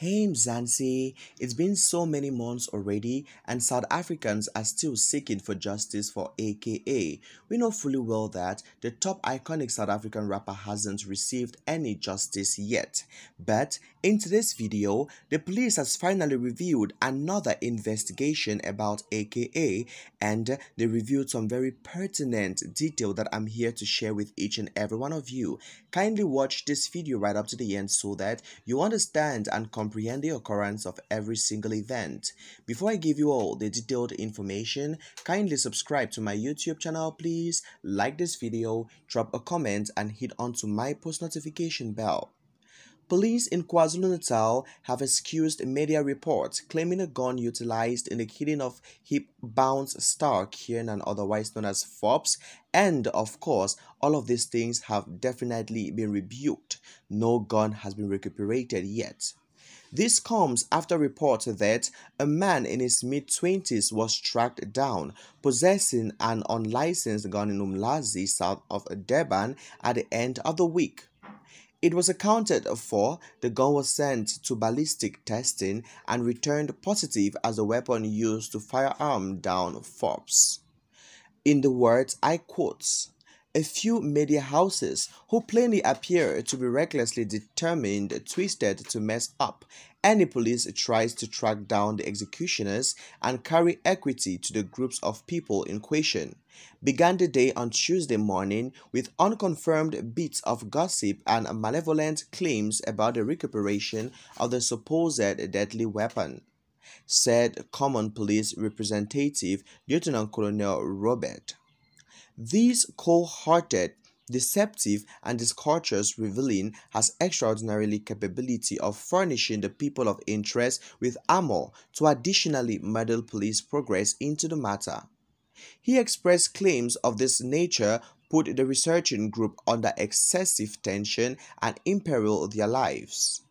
Hey Mzansi, it's been so many months already and South Africans are still seeking for justice for AKA. We know fully well that the top iconic South African rapper hasn't received any justice yet. But in today's video, the police has finally revealed another investigation about AKA and they revealed some very pertinent detail that I'm here to share with each and every one of you. Kindly watch this video right up to the end so that you understand and comprehend comprehend the occurrence of every single event. Before I give you all the detailed information, kindly subscribe to my YouTube channel please, like this video, drop a comment and hit onto my post notification bell. Police in KwaZulu-Natal have excused media reports claiming a gun utilized in the killing of hip bounce star Kiernan, otherwise known as Forbes, and of course, all of these things have definitely been rebuked. No gun has been recuperated yet. This comes after reports that a man in his mid 20s was tracked down possessing an unlicensed gun in Umlazi, south of Durban, at the end of the week. It was accounted for the gun was sent to ballistic testing and returned positive as a weapon used to firearm down Forbes. In the words I quote, a few media houses who plainly appear to be recklessly determined twisted to mess up any police tries to track down the executioners and carry equity to the groups of people in question began the day on Tuesday morning with unconfirmed bits of gossip and malevolent claims about the recuperation of the supposed deadly weapon said Common Police Representative Lieutenant Colonel Robert. These cold-hearted, deceptive, and discourteous revealing has extraordinarily capability of furnishing the people of interest with armor to additionally muddle police progress into the matter. He expressed claims of this nature put the researching group under excessive tension and imperil their lives.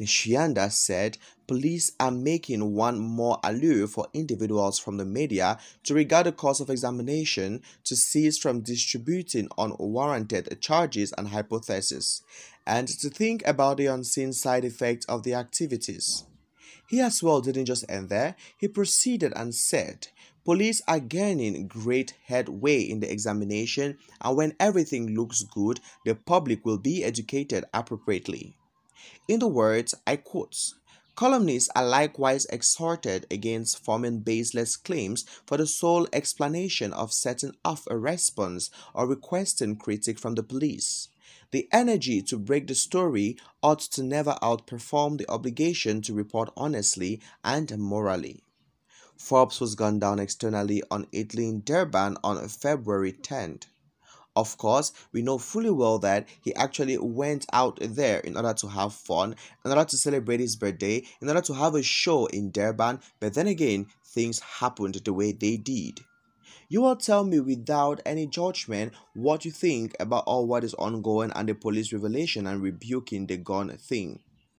Netshiunda said police are making one more allure for individuals from the media to regard the course of examination to cease from distributing unwarranted charges and hypotheses, and to think about the unseen side effects of the activities. He as well didn't just end there, he proceeded and said, Police are gaining great headway in the examination, and when everything looks good, the public will be educated appropriately. In the words, I quote, Columnists are likewise exhorted against forming baseless claims for the sole explanation of setting off a response or requesting critique from the police. The energy to break the story ought to never outperform the obligation to report honestly and morally. Forbes was gunned down externally on Italy in Durban on February 10th. Of course, we know fully well that he actually went out there in order to have fun, in order to celebrate his birthday, in order to have a show in Durban, but then again, things happened the way they did. You will tell me without any judgment what you think about all what is ongoing and the police revelation and rebuking the gun thing.